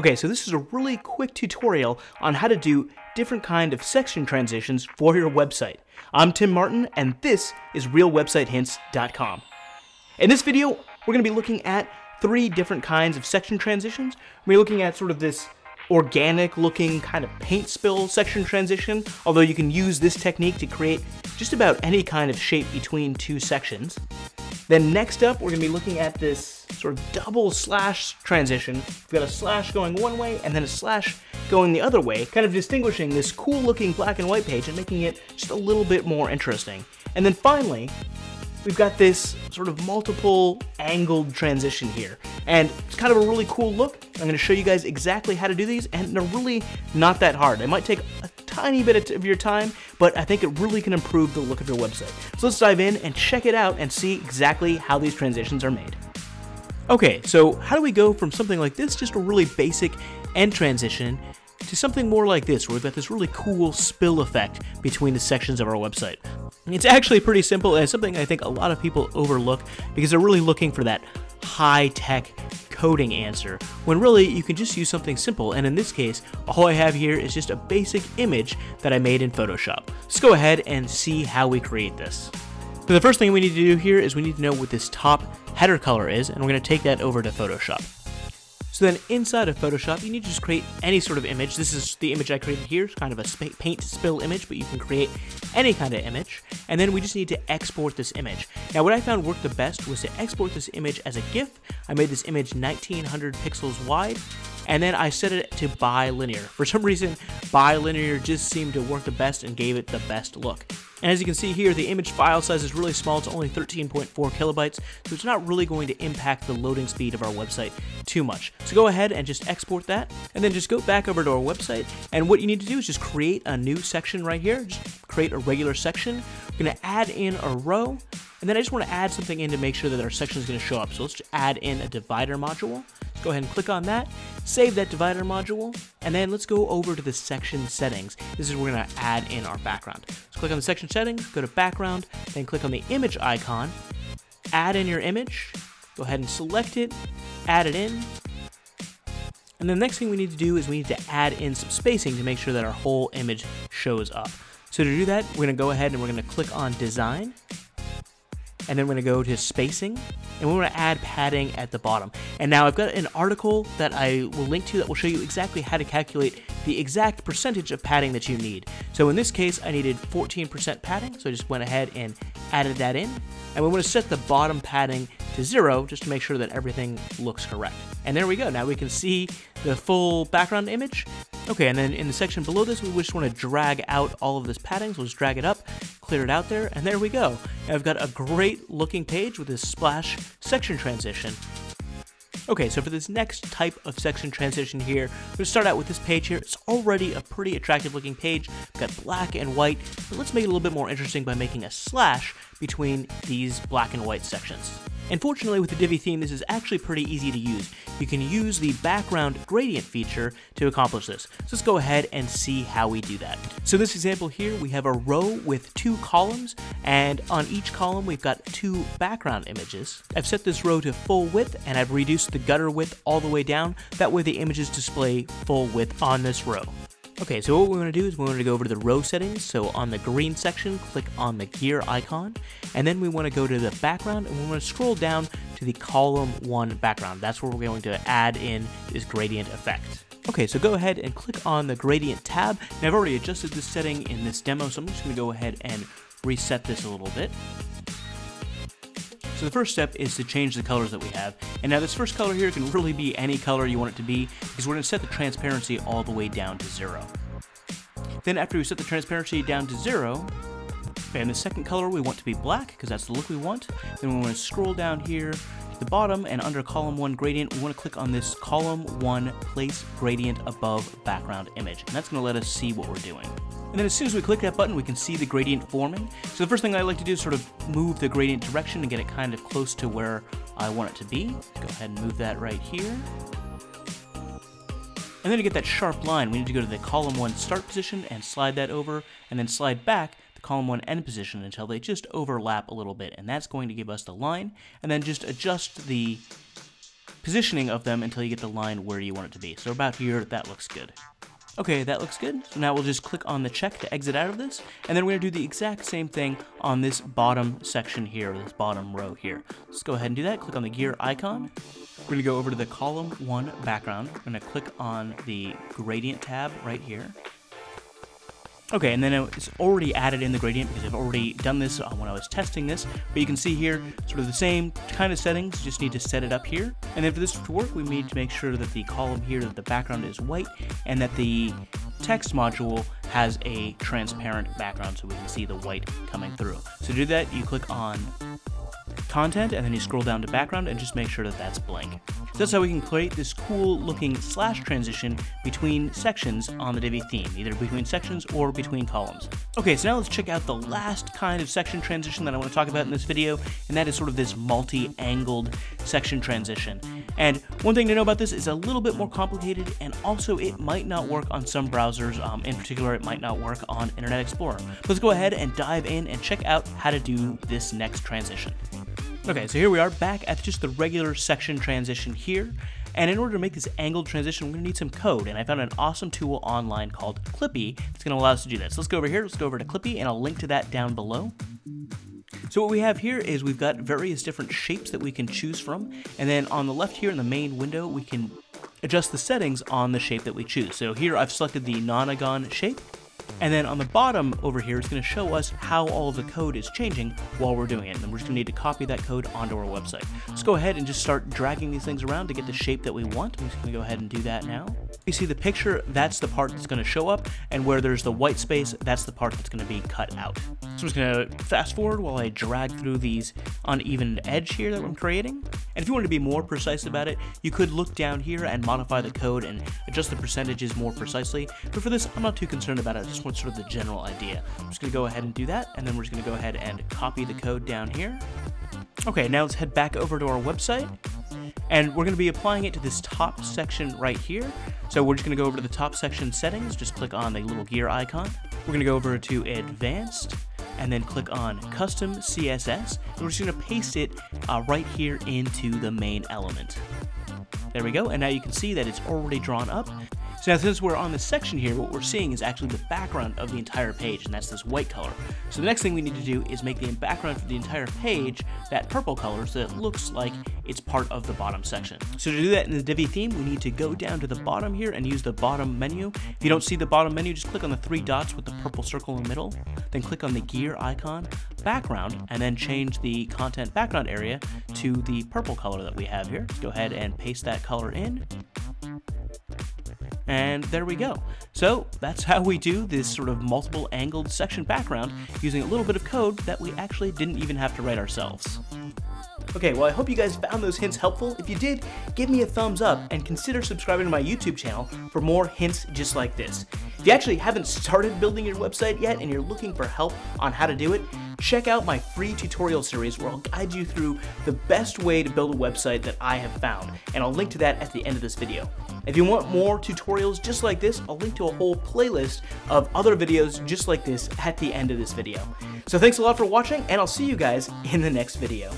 Okay, so this is a really quick tutorial on how to do different kind of section transitions for your website. I'm Tim Martin, and this is RealWebsiteHints.com. In this video, we're going to be looking at three different kinds of section transitions. We're looking at sort of this organic looking kind of paint spill section transition, although you can use this technique to create just about any kind of shape between two sections. Then next up, we're gonna be looking at this sort of double slash transition. We've got a slash going one way and then a slash going the other way, kind of distinguishing this cool looking black and white page and making it just a little bit more interesting. And then finally, we've got this sort of multiple angled transition here. And it's kind of a really cool look. I'm going to show you guys exactly how to do these, and they're really not that hard. It might take a tiny bit of your time, but I think it really can improve the look of your website. So let's dive in and check it out and see exactly how these transitions are made. Okay, so how do we go from something like this, just a really basic end transition, to something more like this, where we've got this really cool spill effect between the sections of our website. It's actually pretty simple and something I think a lot of people overlook because they're really looking for that high-tech coding answer, when really you can just use something simple, and in this case, all I have here is just a basic image that I made in Photoshop. Let's go ahead and see how we create this. So the first thing we need to do here is we need to know what this top header color is, and we're going to take that over to Photoshop. So then inside of Photoshop, you need to just create any sort of image. This is the image I created here. It's kind of a paint spill image, but you can create any kind of image. And then we just need to export this image. Now what I found worked the best was to export this image as a GIF. I made this image 1900 pixels wide and then I set it to bilinear. For some reason, bilinear just seemed to work the best and gave it the best look. And as you can see here, the image file size is really small. It's only 13.4 kilobytes, so it's not really going to impact the loading speed of our website too much. So go ahead and just export that, and then just go back over to our website. And what you need to do is just create a new section right here. Just create a regular section. We're going to add in a row, and then I just want to add something in to make sure that our section is going to show up. So let's add in a divider module. Go ahead and click on that, save that divider module, and then let's go over to the section settings. This is where we're to add in our background. So click on the section settings, go to background, then click on the image icon, add in your image, go ahead and select it, add it in, and the next thing we need to do is we need to add in some spacing to make sure that our whole image shows up. So to do that, we're to go ahead and we're to click on design, and then we're to go to spacing, and we want to add padding at the bottom. And now I've got an article that I will link to that will show you exactly how to calculate the exact percentage of padding that you need. So in this case, I needed 14% padding, so I just went ahead and added that in. And we want to set the bottom padding to zero just to make sure that everything looks correct. And there we go. Now we can see the full background image. Okay, and then in the section below this, we just want to drag out all of this padding. So let's drag it up, clear it out there, and there we go. I've got a great looking page with this splash section transition. Okay, so for this next type of section transition here, we're to start out with this page here. It's already a pretty attractive looking page. We've got black and white, but let's make it a little bit more interesting by making a slash between these black and white sections. And fortunately with the Divi theme, this is actually pretty easy to use. You can use the background gradient feature to accomplish this. So let's go ahead and see how we do that. So this example here, we have a row with two columns, and on each column we've got two background images. I've set this row to full width, and I've reduced the gutter width all the way down. That way the images display full width on this row. Okay, so what we want to do is we want to go over to the row settings. So on the green section, click on the gear icon, and then we want to go to the background, and we want to scroll down to the column one background. That's where we're going to add in this gradient effect. Okay, so go ahead and click on the gradient tab. Now I've already adjusted this setting in this demo, so I'm just going to go ahead and reset this a little bit. So the first step is to change the colors that we have. And now this first color here can really be any color you want it to be because we're going to set the transparency all the way down to zero. Then after we set the transparency down to zero, and the second color we want to be black because that's the look we want. Then we want to scroll down here the bottom and under column 1 gradient we want to click on this column 1 place gradient above background image and that's going to let us see what we're doing. And then as soon as we click that button, we can see the gradient forming. So the first thing I like to do is sort of move the gradient direction and get it kind of close to where I want it to be. Go ahead and move that right here. And then to get that sharp line, we need to go to the column 1 start position and slide that over, and then slide back column 1 end position until they just overlap a little bit, and that's going to give us the line, and then just adjust the positioning of them until you get the line where you want it to be. So about here, that looks good. Okay, that looks good. So now we'll just click on the check to exit out of this, and then we're gonna do the exact same thing on this bottom section here, this bottom row here. Let's go ahead and do that. Click on the gear icon. We're gonna go over to the column one background. We're gonna click on the gradient tab right here. Okay, and then it's already added in the gradient because I've already done this uh, when I was testing this, but you can see here sort of the same kind of settings, just need to set it up here. And then for this to work, we need to make sure that the column here, that the background is white, and that the text module has a transparent background so we can see the white coming through. So to do that, you click on content, and then you scroll down to background and just make sure that that's blank. That's how we can create this cool looking slash transition between sections on the Divi theme, either between sections or between columns. Okay, so now let's check out the last kind of section transition that I want to talk about in this video, and that is sort of this multi-angled section transition. And one thing to know about this is a little bit more complicated, and also it might not work on some browsers. Um, in particular, it might not work on Internet Explorer. Let's go ahead and dive in and check out how to do this next transition. Okay, so here we are back at just the regular section transition here. And in order to make this angled transition, we're gonna need some code. And I found an awesome tool online called Clippy that's gonna allow us to do that. So let's go over here, let's go over to Clippy, and I'll link to that down below. So what we have here is we've got various different shapes that we can choose from. And then on the left here in the main window, we can adjust the settings on the shape that we choose. So here I've selected the nonagon shape. And then on the bottom over here, it's going to show us how all of the code is changing while we're doing it. And we're just going to need to copy that code onto our website. Let's go ahead and just start dragging these things around to get the shape that we want. I'm just going to go ahead and do that now. You see the picture, that's the part that's going to show up. And where there's the white space, that's the part that's going to be cut out. So I'm just to fast forward while I drag through these uneven edge here that I'm creating. And if you wanted to be more precise about it, you could look down here and modify the code and adjust the percentages more precisely. But for this, I'm not too concerned about it. I just want sort of the general idea. I'm just to go ahead and do that, and then we're just to go ahead and copy the code down here. Okay, now let's head back over to our website, and we're going to be applying it to this top section right here. So we're just going to go over to the top section settings, just click on the little gear icon. We're going to go over to advanced, and then click on custom CSS, and we're just to paste it uh, right here into the main element. There we go, and now you can see that it's already drawn up. So now since we're on this section here, what we're seeing is actually the background of the entire page, and that's this white color. So the next thing we need to do is make the background for the entire page that purple color so that it looks like it's part of the bottom section. So to do that in the Divi theme, we need to go down to the bottom here and use the bottom menu. If you don't see the bottom menu, just click on the three dots with the purple circle in the middle, then click on the gear icon, background, and then change the content background area to the purple color that we have here. Go ahead and paste that color in. And there we go. So that's how we do this sort of multiple angled section background using a little bit of code that we actually didn't even have to write ourselves. Okay, well I hope you guys found those hints helpful. If you did, give me a thumbs up and consider subscribing to my YouTube channel for more hints just like this. If you actually haven't started building your website yet and you're looking for help on how to do it, check out my free tutorial series where I'll guide you through the best way to build a website that I have found, and I'll link to that at the end of this video. If you want more tutorials just like this, I'll link to a whole playlist of other videos just like this at the end of this video. So thanks a lot for watching, and I'll see you guys in the next video.